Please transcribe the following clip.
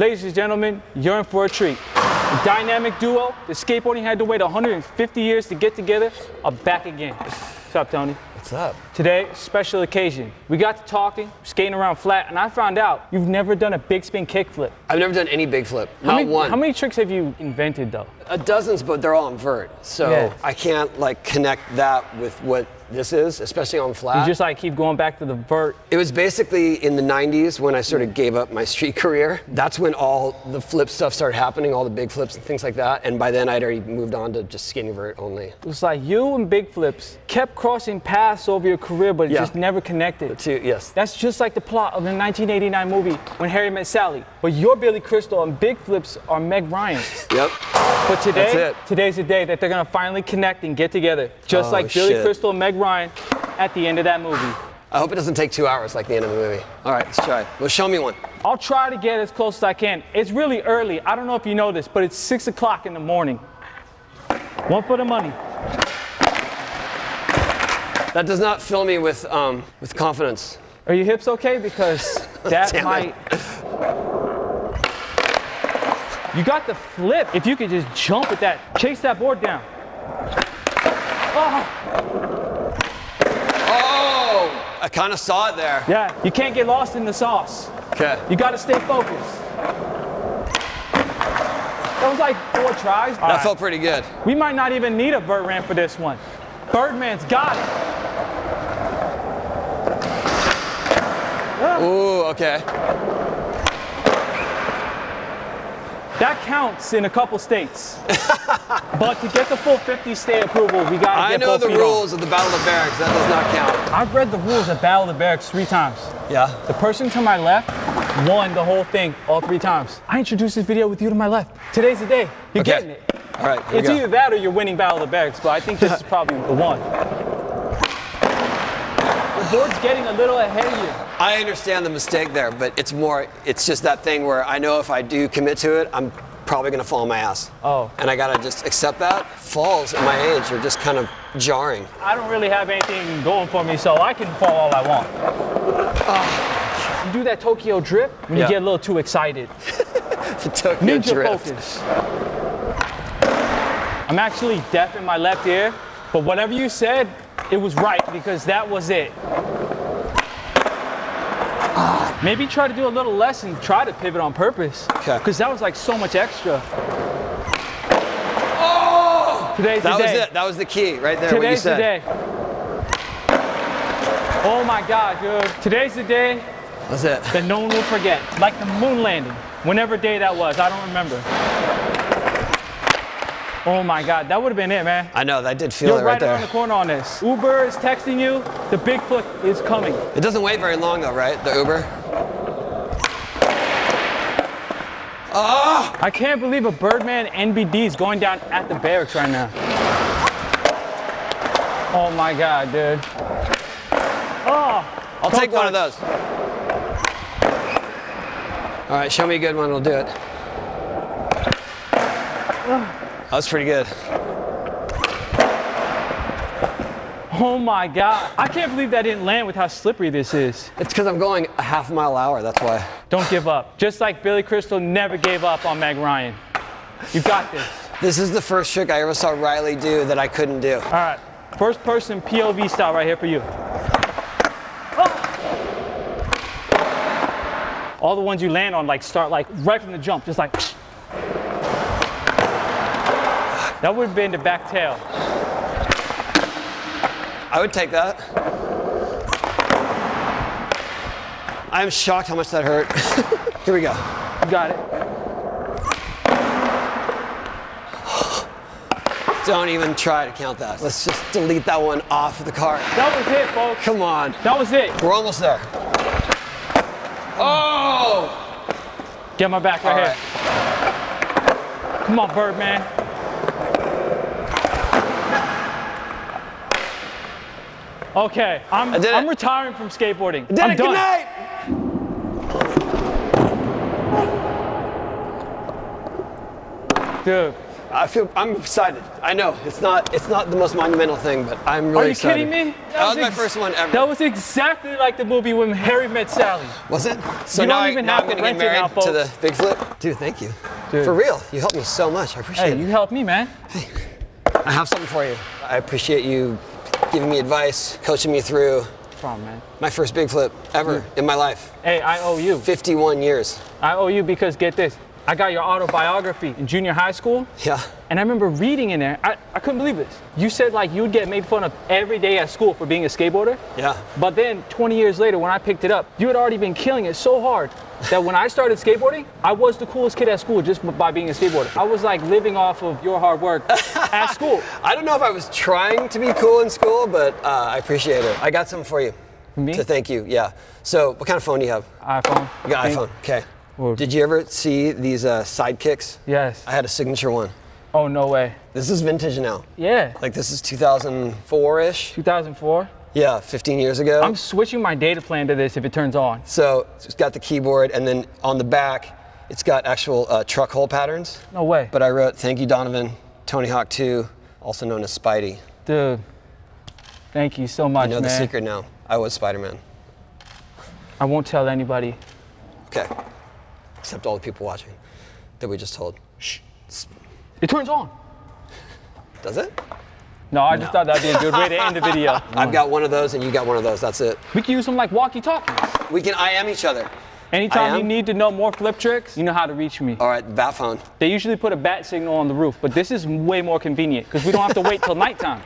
Ladies and gentlemen, you're in for a treat. The dynamic duo, the skateboarding had to wait 150 years to get together, are back again. What's up, Tony? What's up? Today, special occasion. We got to talking, skating around flat, and I found out you've never done a big spin kickflip. I've never done any big flip. How Not many, one. How many tricks have you invented, though? Uh, dozens, but they're all invert. So Yeah. I can't like connect that with what this is, especially on flat. You just like keep going back to the vert. it was basically in the 90s when I sort of gave up my street career. That's when all the flip stuff started happening, all the big flips and things like that. And by then I'd already moved on to just skinny vert only. It was like you and big flips kept crossing paths over your career, but it Yeah. just never connected. Two, yes. That's just like the plot of the 1989 movie When Harry Met Sally. But you're Billy Crystal and Big Flips are Meg Ryan. Yep. But today, today's the day that they're gonna finally connect and get together, just Oh, like Billy shit. Crystal and Meg Ryan at the end of that movie. I hope it doesn't take two hours like the end of the movie. All right, let's try. Well, show me one. I'll try to get as close as I can. It's really early. I don't know if you know this, but it's six o'clock in the morning. One for the money. That does not fill me with um, with confidence. Are your hips okay? Because that Damn it. You got the flip. If you could just jump at that, chase that board down. Oh, Oh, I kind of saw it there. yeah. You can't get lost in the sauce. Okay. You got to stay focused. That was like four tries. All That right. felt pretty good. We might not even need a vert ramp for this one. Birdman's got it. Ooh, okay. That counts in a couple states. but to get the full 50 state approval, we got to I get know the feet on. rules of the Battle of Berrics. That does not count. I've read the rules of Battle of the Berrics three times. Yeah. The person to my left won the whole thing all three times. I introduced this video with you to my left. Today's the day. You're Okay. getting it. All right. It's either that or you're winning Battle of the Berrics, but I think this is probably the one. The board's getting a little ahead of you. I understand the mistake there, but it's more. It's just that thing where I know if I do commit to it, I'm probably gonna fall on my ass. Oh. And I gotta just accept that. Falls at my age are just kind of jarring. I don't really have anything going for me, so I can fall all I want. You do that Tokyo drip when Yeah. you get a little too excited. The Tokyo Ninja drift. focus. I'm actually deaf in my left ear, but whatever you said, it was right because that was it. Maybe try to do a little less and try to pivot on purpose. Okay. Because that was like so much extra. Oh! Today's That the day. That was it. That was the key right there. Today's the day. Oh my God, dude. Today's the day That's it. that no one will forget. Like the moon landing, whenever day that was, I don't remember. Oh my God, that would have been it, man. I know. that did feel You're it right, right there. around the corner on this. Uber is texting you. The big flip is coming. It doesn't wait very long though, right? The Uber. Oh! I can't believe a Birdman NBD is going down at the Berrics right now. Oh my God, dude. Oh, I'll take one of those. All right, show me a good one. We'll do it. Ah. That was pretty good. oh my God. I can't believe that didn't land with how slippery this is. It's because I'm going a half mile hour. That's why. Don't give up. Just like Billy Crystal never gave up on Meg Ryan. You got this. This is the first trick I ever saw Riley do that I couldn't do. All right. First person POV style right here for you. Oh. All the ones you land on, like start like right from the jump, just like. That would have been the back tail. I would take that. I'm shocked how much that hurt. Here we go. Got it. Don't even try to count that. Let's just delete that one off the card. That was it, folks. Come on. That was it. We're almost there. Oh! Get my back right All here. Come on, Birdman. Okay, I'm, I I'm retiring from skateboarding. Did I'm it. done. Good night. Dude, I feel I'm excited. I know it's not it's not the most monumental thing, but I'm really Are you excited. kidding me? That, was, my ex- first one ever. That was exactly like the movie when Harry met Sally. Was it? So You now, I, now I'm to gonna get it now, married to the big flip. Dude, thank you. Dude. For real, you helped me so much. I appreciate Hey, it. you helped me, man. Hey, I have something for you. I appreciate you giving me advice, coaching me through Problem, man. my first big flip ever in my life. Hey, I owe you. 51 years. I owe you because get this. I got your autobiography in junior high school, Yeah. and I remember reading in there. I, I couldn't believe this. You said like you would get made fun of every day at school for being a skateboarder. Yeah. But then 20 years later, when I picked it up, you had already been killing it so hard that when I started skateboarding, I was the coolest kid at school just by being a skateboarder. I was like living off of your hard work at school. I don't know if I was trying to be cool in school, but uh, I appreciate it. I got something for you. Me? To thank you, yeah. So, what kind of phone do you have? iPhone. You got iPhone, okay. Well- Did you ever see these uh, sidekicks? Yes. I had a signature one. Oh, no way. This is vintage now. Yeah. Like this is 2004 ish. 2004. Yeah, 15 years ago. I'm switching my data plan to this if it turns on. so it's got the keyboard, and then on the back, it's got actual uh, truck hole patterns. No way. But I wrote, "Thank you, Donovan, Tony Hawk 2, also known as Spidey." Dude, thank you so much, I know man. the secret now. I was Spider-Man. I won't tell anybody. Okay. Except all the people watching that we just told. Shh. It turns on. Does it? No, I just thought that'd be a good way to end the video. I've got one of those, and you got one of those. That's it. We can use them like walkie-talkies. We can I am each other. Anytime you need to know more flip tricks, you know how to reach me. All right, bat phone. They usually put a bat signal on the roof, but this is way more convenient because we don't have to wait till nighttime.